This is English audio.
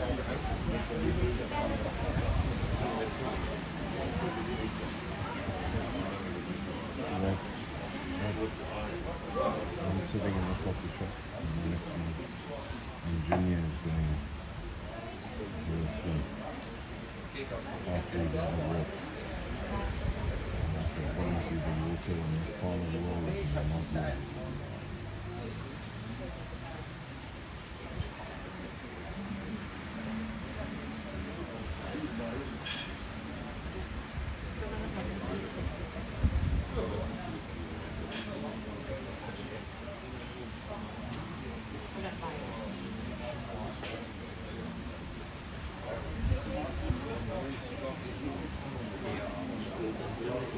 That's, I'm sitting in the coffee shop. And next is going to swim after